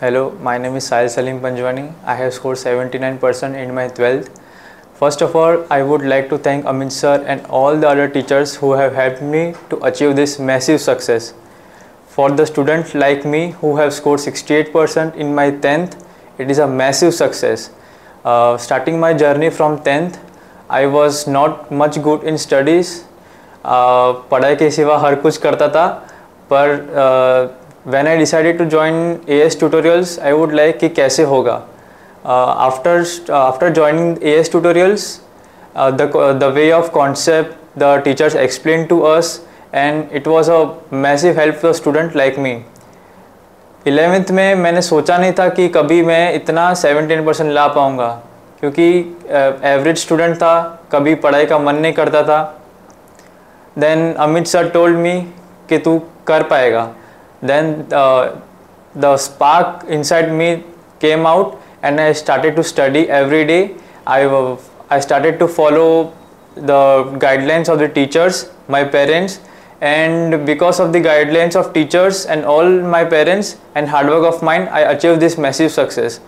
Hello, my name is Sahil Salim Panjwani. I have scored 79% in my 12th. First of all, I would like to thank Amit sir and all the other teachers who have helped me to achieve this massive success. For the students like me who have scored 68% in my 10th, it is a massive success. Uh, starting my journey from 10th, I was not much good in studies. Uh, पढ़ाई के सिवा हर कुछ करता था पर uh, when I decided to join A S tutorials I would like कि कैसे होगा? After after joining A S tutorials the way of concept the teachers explain to us and it was a massive help for student like me eleventh में मैंने सोचा नहीं था कि कभी मैं इतना सेवेंटीन परसेंट ला पाऊँगा क्योंकि एवरेज uh, स्टूडेंट था कभी पढ़ाई का मन नहीं करता था। Then Amit sir told me कि तू कर पाएगा। Then uh, the spark inside me came out and i started to study every day. I uh, i started to follow the guidelines of the teachers my parents. And because of the guidelines of teachers and all my parents and hard work of mine i achieved this massive success.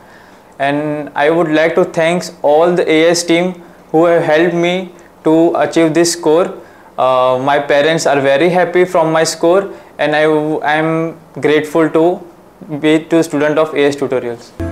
And i would like to thanks all the as team who have helped me to achieve this score uh, my parents are very happy from my score and I am grateful to be to student of AS tutorials.